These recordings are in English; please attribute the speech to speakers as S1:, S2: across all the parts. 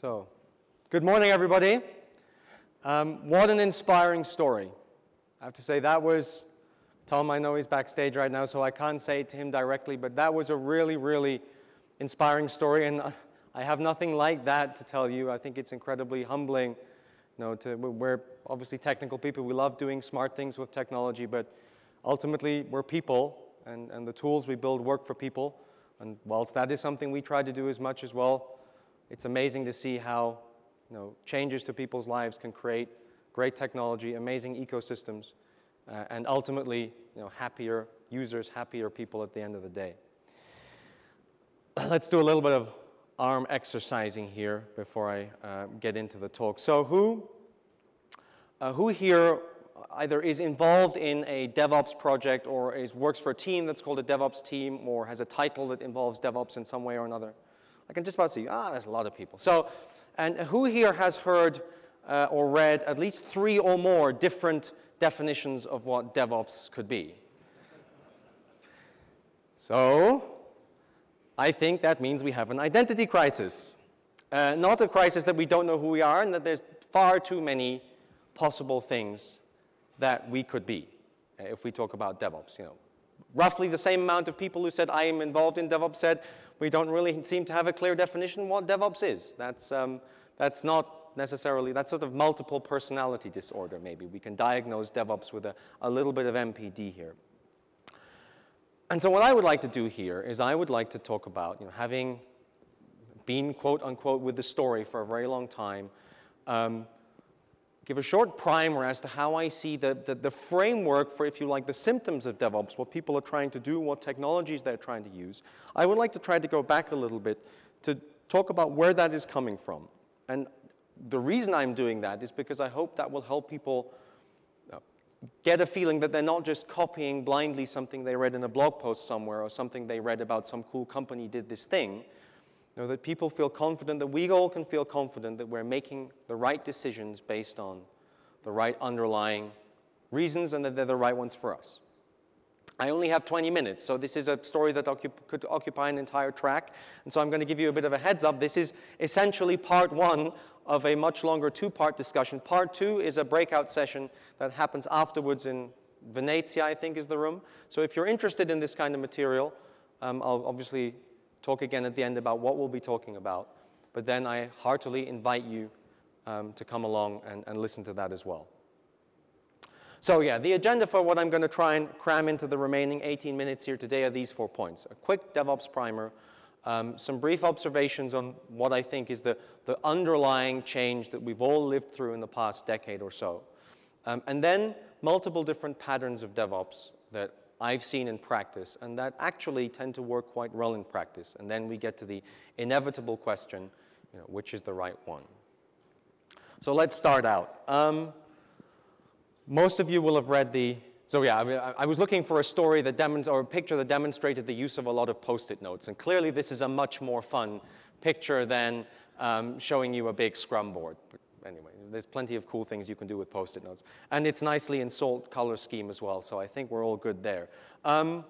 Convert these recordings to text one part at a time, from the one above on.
S1: So, good morning, everybody. Um, what an inspiring story. I have to say, that was, Tom, I know he's backstage right now, so I can't say it to him directly, but that was a really, really inspiring story, and I have nothing like that to tell you. I think it's incredibly humbling. You know, to, we're obviously technical people. We love doing smart things with technology, but ultimately, we're people, and, and the tools we build work for people. And whilst that is something we try to do as much as well, it's amazing to see how you know, changes to people's lives can create great technology, amazing ecosystems, uh, and ultimately you know, happier users, happier people at the end of the day. Let's do a little bit of arm exercising here before I uh, get into the talk. So who, uh, who here either is involved in a DevOps project or is, works for a team that's called a DevOps team or has a title that involves DevOps in some way or another? I can just about see, ah, there's a lot of people. So, and who here has heard uh, or read at least three or more different definitions of what DevOps could be? So, I think that means we have an identity crisis. Uh, not a crisis that we don't know who we are and that there's far too many possible things that we could be uh, if we talk about DevOps. You know, roughly the same amount of people who said I am involved in DevOps said we don't really seem to have a clear definition what DevOps is. That's, um, that's not necessarily, that's sort of multiple personality disorder maybe. We can diagnose DevOps with a, a little bit of MPD here. And so what I would like to do here is I would like to talk about, you know, having been quote unquote with the story for a very long time, um, give a short primer as to how I see the, the, the, framework for, if you like, the symptoms of DevOps, what people are trying to do, what technologies they're trying to use. I would like to try to go back a little bit to talk about where that is coming from. And the reason I'm doing that is because I hope that will help people uh, get a feeling that they're not just copying blindly something they read in a blog post somewhere or something they read about some cool company did this thing, know, that people feel confident, that we all can feel confident that we're making the right decisions based on the right underlying reasons and that they're the right ones for us. I only have 20 minutes, so this is a story that could occupy an entire track. And so I'm going to give you a bit of a heads up. This is essentially part one of a much longer two-part discussion. Part two is a breakout session that happens afterwards in Venezia, I think is the room. So if you're interested in this kind of material, um, I'll obviously talk again at the end about what we'll be talking about. But then I heartily invite you um, to come along and, and listen to that as well. So yeah, the agenda for what I'm going to try and cram into the remaining 18 minutes here today are these four points. A quick DevOps primer, um, some brief observations on what I think is the, the underlying change that we've all lived through in the past decade or so. Um, and then multiple different patterns of DevOps that I've seen in practice and that actually tend to work quite well in practice. And then we get to the inevitable question, you know, which is the right one? So let's start out. Um, most of you will have read the, so yeah, I, mean, I was looking for a story that demonstrates, or a picture that demonstrated the use of a lot of post-it notes. And clearly this is a much more fun picture than um, showing you a big scrum board. Anyway, there's plenty of cool things you can do with post-it notes. And it's nicely in salt color scheme as well, so I think we're all good there. Um,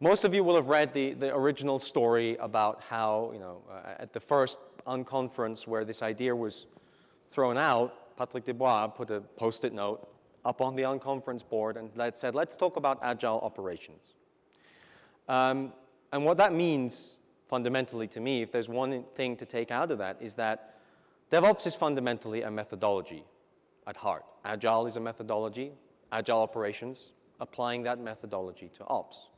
S1: most of you will have read the, the original story about how, you know, uh, at the first unconference where this idea was thrown out, Patrick Debois put a post-it note up on the unconference board and said, let's talk about agile operations. Um, and what that means fundamentally to me, if there's one thing to take out of that, is that DevOps is fundamentally a methodology at heart. Agile is a methodology, agile operations, applying that methodology to ops.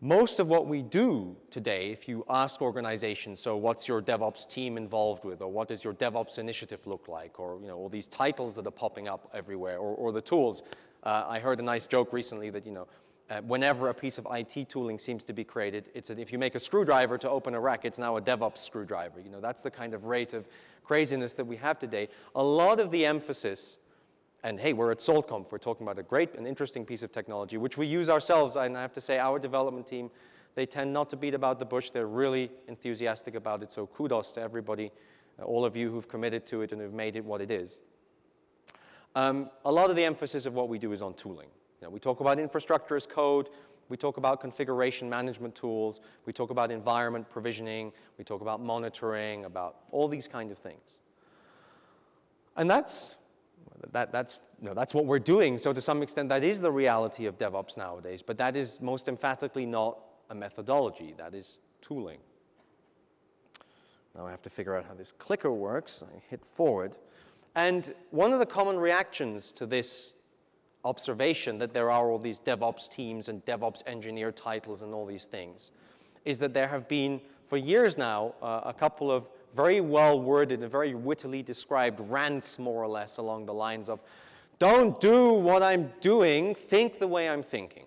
S1: Most of what we do today, if you ask organizations, so what's your DevOps team involved with, or what does your DevOps initiative look like, or you know, all these titles that are popping up everywhere, or, or the tools. Uh, I heard a nice joke recently that, you know, uh, whenever a piece of IT tooling seems to be created, it's a, if you make a screwdriver to open a rack, it's now a DevOps screwdriver. You know, that's the kind of rate of craziness that we have today. A lot of the emphasis, and hey, we're at SaltConf, we're talking about a great and interesting piece of technology, which we use ourselves, and I have to say our development team, they tend not to beat about the bush. They're really enthusiastic about it, so kudos to everybody, uh, all of you who've committed to it and have made it what it is. Um, a lot of the emphasis of what we do is on tooling. You know, we talk about infrastructure as code. We talk about configuration management tools. We talk about environment provisioning. We talk about monitoring, about all these kind of things. And that's, that, that's, you know, that's what we're doing. So to some extent, that is the reality of DevOps nowadays. But that is most emphatically not a methodology. That is tooling. Now I have to figure out how this clicker works. I hit forward. And one of the common reactions to this observation that there are all these DevOps teams and DevOps engineer titles and all these things is that there have been, for years now, uh, a couple of very well worded and very wittily described rants, more or less, along the lines of, don't do what I'm doing, think the way I'm thinking.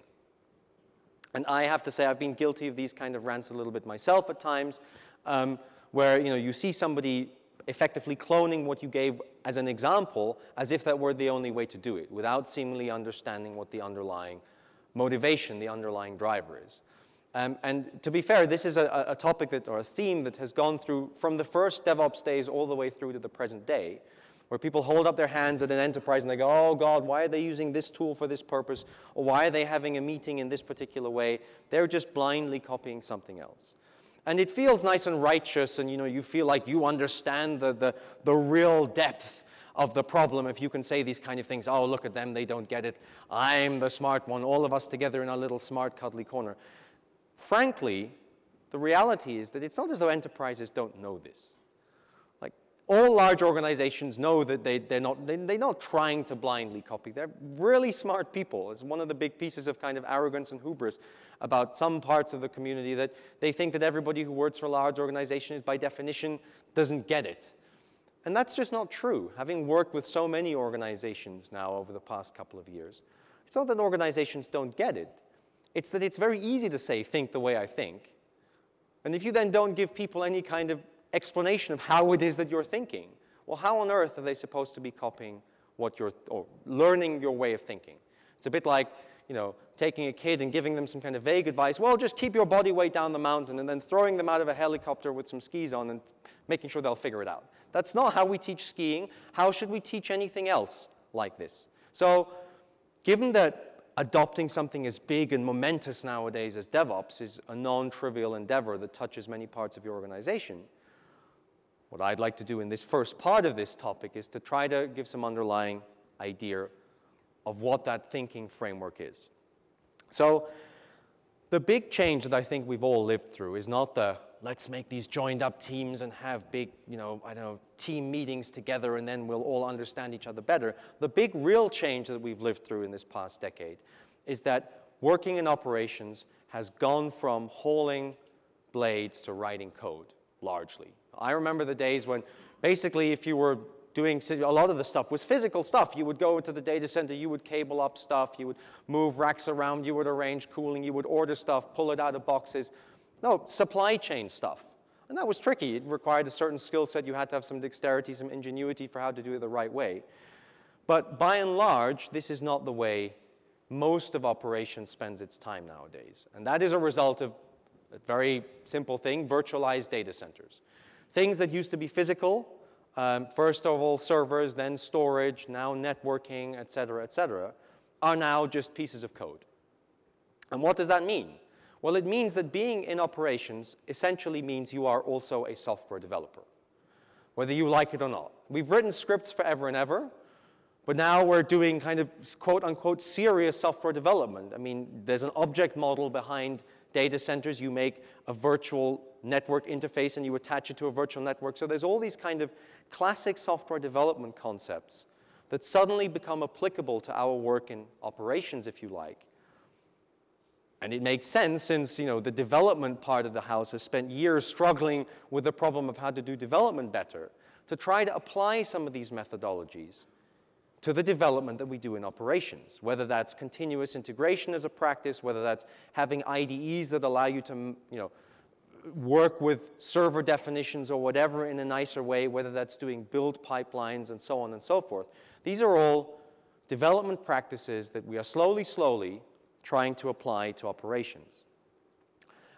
S1: And I have to say, I've been guilty of these kind of rants a little bit myself at times, um, where you, know, you see somebody effectively cloning what you gave as an example as if that were the only way to do it, without seemingly understanding what the underlying motivation, the underlying driver is. Um, and to be fair, this is a, a, topic that, or a theme that has gone through from the first DevOps days all the way through to the present day, where people hold up their hands at an enterprise and they go, oh God, why are they using this tool for this purpose? Or why are they having a meeting in this particular way? They're just blindly copying something else. And it feels nice and righteous, and you know, you feel like you understand the, the, the real depth of the problem if you can say these kind of things. Oh, look at them, they don't get it. I'm the smart one, all of us together in our little smart, cuddly corner. Frankly, the reality is that it's not as though enterprises don't know this. All large organizations know that they, they're, not, they, they're not trying to blindly copy. They're really smart people. It's one of the big pieces of kind of arrogance and hubris about some parts of the community that they think that everybody who works for a large organization is by definition doesn't get it. And that's just not true. Having worked with so many organizations now over the past couple of years, it's not that organizations don't get it. It's that it's very easy to say, think the way I think. And if you then don't give people any kind of explanation of how it is that you're thinking, well, how on earth are they supposed to be copying what you're, or learning your way of thinking? It's a bit like you know, taking a kid and giving them some kind of vague advice, well, just keep your body weight down the mountain and then throwing them out of a helicopter with some skis on and making sure they'll figure it out. That's not how we teach skiing. How should we teach anything else like this? So given that adopting something as big and momentous nowadays as DevOps is a non-trivial endeavor that touches many parts of your organization, what I'd like to do in this first part of this topic is to try to give some underlying idea of what that thinking framework is. So the big change that I think we've all lived through is not the let's make these joined up teams and have big, you know, I don't know, team meetings together and then we'll all understand each other better. The big real change that we've lived through in this past decade is that working in operations has gone from hauling blades to writing code, largely. I remember the days when basically if you were doing a lot of the stuff was physical stuff. You would go into the data center, you would cable up stuff, you would move racks around, you would arrange cooling, you would order stuff, pull it out of boxes. No, supply chain stuff. And that was tricky. It required a certain skill set. You had to have some dexterity, some ingenuity for how to do it the right way. But by and large, this is not the way most of operations spends its time nowadays. And that is a result of a very simple thing, virtualized data centers. Things that used to be physical um, first of all servers, then storage, now networking, et cetera, et cetera, are now just pieces of code. And what does that mean? Well, it means that being in operations essentially means you are also a software developer, whether you like it or not. We've written scripts forever and ever, but now we're doing kind of quote unquote serious software development. I mean, there's an object model behind data centers. You make a virtual network interface and you attach it to a virtual network. So there's all these kind of classic software development concepts that suddenly become applicable to our work in operations, if you like. And it makes sense since you know, the development part of the house has spent years struggling with the problem of how to do development better, to try to apply some of these methodologies to the development that we do in operations, whether that's continuous integration as a practice, whether that's having IDEs that allow you to you know, work with server definitions or whatever in a nicer way, whether that's doing build pipelines and so on and so forth. These are all development practices that we are slowly, slowly trying to apply to operations.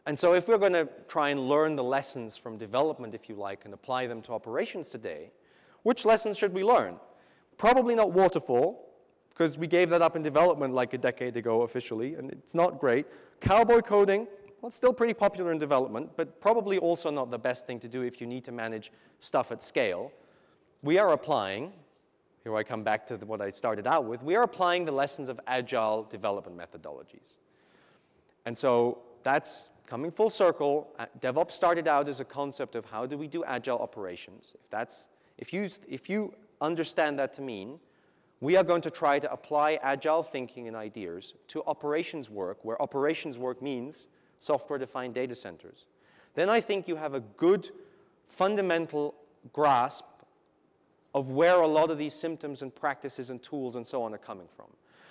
S1: And so if we're going to try and learn the lessons from development, if you like, and apply them to operations today, which lessons should we learn? Probably not waterfall, because we gave that up in development like a decade ago officially, and it's not great. Cowboy coding, well, it's still pretty popular in development, but probably also not the best thing to do if you need to manage stuff at scale. We are applying, here I come back to the, what I started out with, we are applying the lessons of agile development methodologies. And so that's coming full circle. Uh, DevOps started out as a concept of how do we do agile operations. If, that's, if, you, if you understand that to mean we are going to try to apply agile thinking and ideas to operations work, where operations work means software-defined data centers. Then I think you have a good fundamental grasp of where a lot of these symptoms and practices and tools and so on are coming from.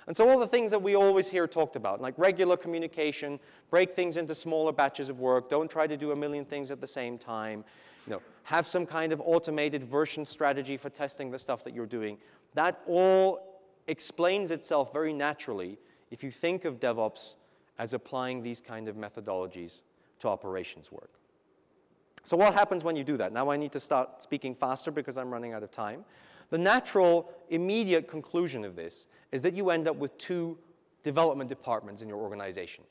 S1: And so all the things that we always hear talked about, like regular communication, break things into smaller batches of work, don't try to do a million things at the same time, you know, have some kind of automated version strategy for testing the stuff that you're doing. That all explains itself very naturally if you think of DevOps as applying these kind of methodologies to operations work. So what happens when you do that? Now I need to start speaking faster because I'm running out of time. The natural, immediate conclusion of this is that you end up with two development departments in your organization.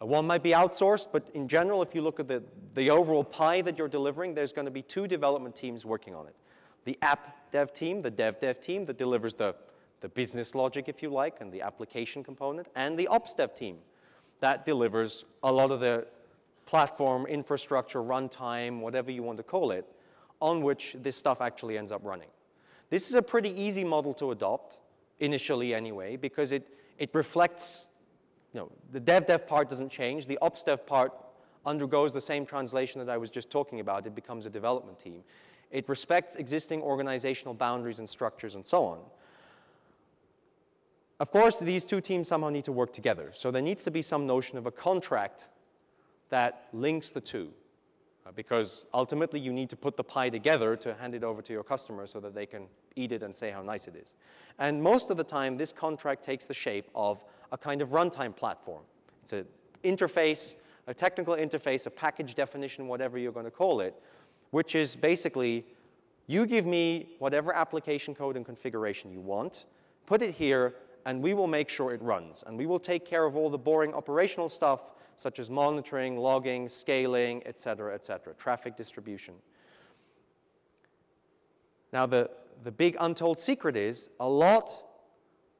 S1: Uh, one might be outsourced, but in general, if you look at the, the overall pie that you're delivering, there's going to be two development teams working on it the app dev team, the dev dev team that delivers the, the business logic, if you like, and the application component, and the ops dev team that delivers a lot of the platform, infrastructure, runtime, whatever you want to call it, on which this stuff actually ends up running. This is a pretty easy model to adopt, initially anyway, because it, it reflects, you know, the dev dev part doesn't change, the ops dev part undergoes the same translation that I was just talking about, it becomes a development team. It respects existing organizational boundaries and structures and so on. Of course, these two teams somehow need to work together. So there needs to be some notion of a contract that links the two. Uh, because ultimately you need to put the pie together to hand it over to your customer so that they can eat it and say how nice it is. And most of the time, this contract takes the shape of a kind of runtime platform. It's an interface, a technical interface, a package definition, whatever you're going to call it, which is basically you give me whatever application code and configuration you want, put it here, and we will make sure it runs. And we will take care of all the boring operational stuff, such as monitoring, logging, scaling, et cetera, et cetera, traffic distribution. Now, the, the big untold secret is a lot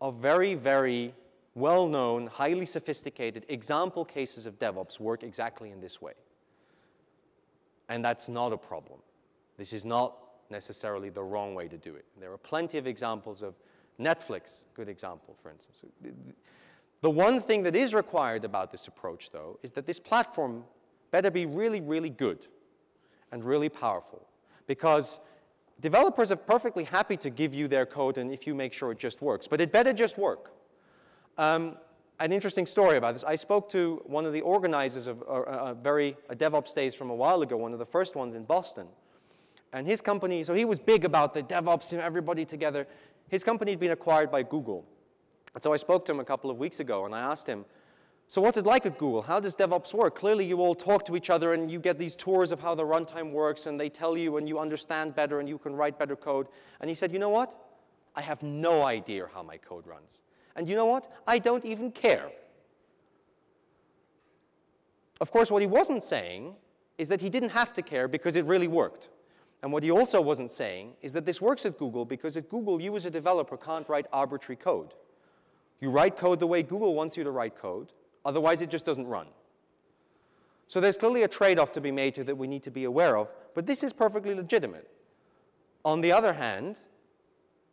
S1: of very, very well-known, highly sophisticated example cases of DevOps work exactly in this way. And that's not a problem. This is not necessarily the wrong way to do it. There are plenty of examples of Netflix, good example, for instance. The one thing that is required about this approach, though, is that this platform better be really, really good and really powerful. Because developers are perfectly happy to give you their code and if you make sure it just works, but it better just work. Um, an interesting story about this. I spoke to one of the organizers of a, a very a DevOps days from a while ago, one of the first ones in Boston. And his company, so he was big about the DevOps and everybody together. His company had been acquired by Google. And so I spoke to him a couple of weeks ago and I asked him, so what's it like at Google? How does DevOps work? Clearly you all talk to each other and you get these tours of how the runtime works and they tell you and you understand better and you can write better code. And he said, you know what? I have no idea how my code runs. And you know what? I don't even care. Of course, what he wasn't saying is that he didn't have to care because it really worked. And what he also wasn't saying is that this works at Google because at Google, you as a developer can't write arbitrary code. You write code the way Google wants you to write code, otherwise it just doesn't run. So there's clearly a trade-off to be made here that we need to be aware of, but this is perfectly legitimate. On the other hand,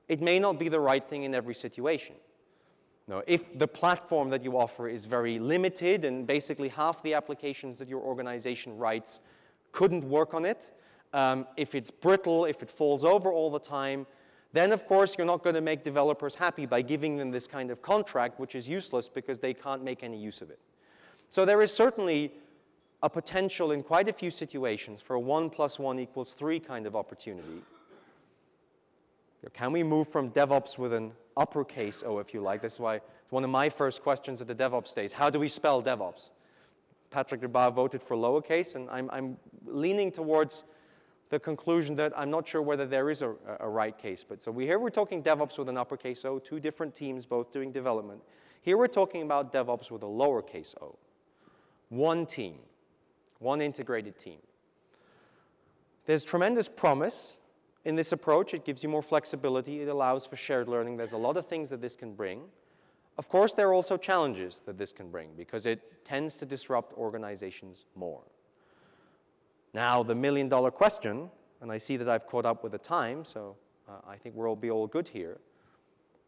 S1: it may not be the right thing in every situation. Now, if the platform that you offer is very limited and basically half the applications that your organization writes couldn't work on it, um, if it's brittle, if it falls over all the time, then of course you're not going to make developers happy by giving them this kind of contract, which is useless because they can't make any use of it. So there is certainly a potential in quite a few situations for a 1 plus 1 equals 3 kind of opportunity. Can we move from DevOps with an uppercase O, if you like. That's why one of my first questions at the DevOps days. How do we spell DevOps? Patrick Debois voted for lowercase, and I'm, I'm leaning towards the conclusion that I'm not sure whether there is a, a right case. But so we, here we're talking DevOps with an uppercase O, two different teams both doing development. Here we're talking about DevOps with a lowercase o. One team, one integrated team. There's tremendous promise in this approach. It gives you more flexibility. It allows for shared learning. There's a lot of things that this can bring. Of course, there are also challenges that this can bring because it tends to disrupt organizations more. Now, the million dollar question, and I see that I've caught up with the time, so uh, I think we'll be all good here.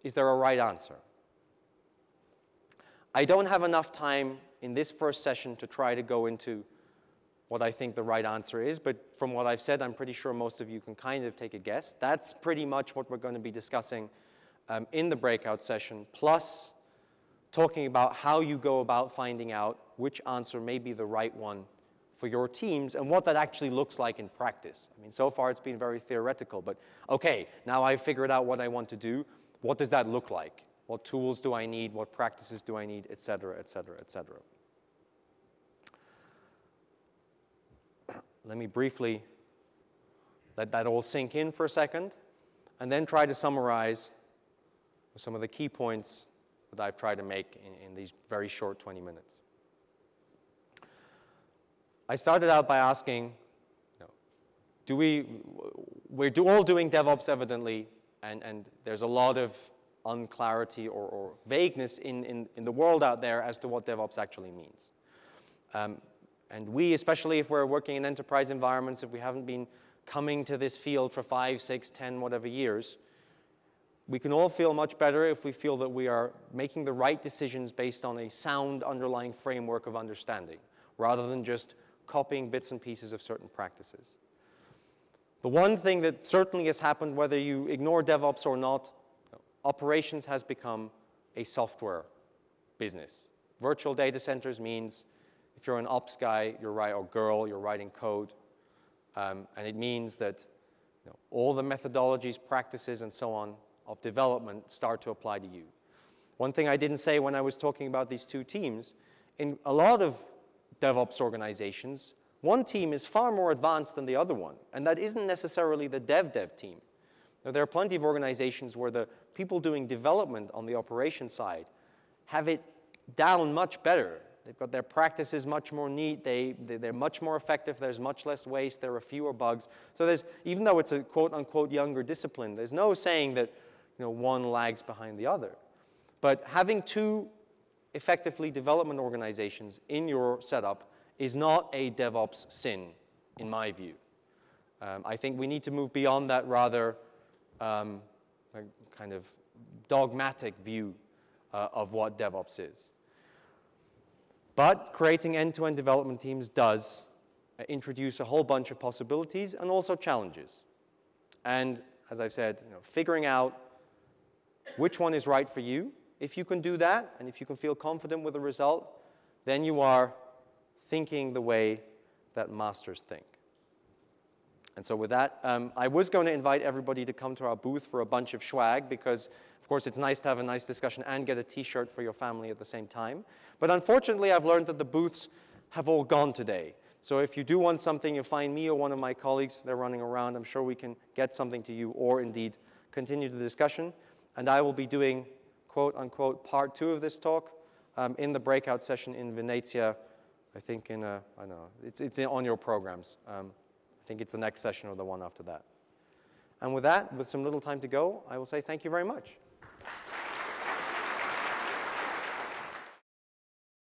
S1: Is there a right answer? I don't have enough time in this first session to try to go into what I think the right answer is, but from what I've said, I'm pretty sure most of you can kind of take a guess. That's pretty much what we're going to be discussing um, in the breakout session, plus talking about how you go about finding out which answer may be the right one for your teams and what that actually looks like in practice. I mean, so far it's been very theoretical, but okay, now I've figured out what I want to do. What does that look like? What tools do I need? What practices do I need? Et cetera, et cetera, et cetera. Let me briefly let that all sink in for a second and then try to summarize some of the key points that I've tried to make in, in these very short 20 minutes. I started out by asking, do we, we're do, all doing DevOps evidently, and, and there's a lot of unclarity or, or vagueness in, in, in, the world out there as to what DevOps actually means. Um, and we, especially if we're working in enterprise environments, if we haven't been coming to this field for five, six, ten, whatever years, we can all feel much better if we feel that we are making the right decisions based on a sound underlying framework of understanding, rather than just copying bits and pieces of certain practices. The one thing that certainly has happened, whether you ignore DevOps or not, operations has become a software business. Virtual data centers means if you're an ops guy you're right, or girl, you're writing code. Um, and it means that you know, all the methodologies, practices, and so on of development start to apply to you. One thing I didn't say when I was talking about these two teams, in a lot of DevOps organizations, one team is far more advanced than the other one, and that isn't necessarily the dev dev team. Now, there are plenty of organizations where the people doing development on the operation side have it down much better. They've got their practices much more neat. They, they, are much more effective. There's much less waste. There are fewer bugs. So there's, even though it's a quote unquote younger discipline, there's no saying that you know, one lags behind the other. But having two effectively development organizations in your setup is not a DevOps sin, in my view. Um, I think we need to move beyond that rather um, kind of dogmatic view uh, of what DevOps is. But creating end-to-end -end development teams does uh, introduce a whole bunch of possibilities and also challenges. And as I've said, you know, figuring out which one is right for you if you can do that, and if you can feel confident with the result, then you are thinking the way that masters think. And so with that, um, I was going to invite everybody to come to our booth for a bunch of swag because, course, it's nice to have a nice discussion and get a t-shirt for your family at the same time. But unfortunately, I've learned that the booths have all gone today. So if you do want something, you'll find me or one of my colleagues. They're running around. I'm sure we can get something to you or indeed continue the discussion. And I will be doing quote unquote part two of this talk um, in the breakout session in Venezia. I think in a, I don't know, it's, it's on your programs. Um, I think it's the next session or the one after that. And with that, with some little time to go, I will say thank you very much.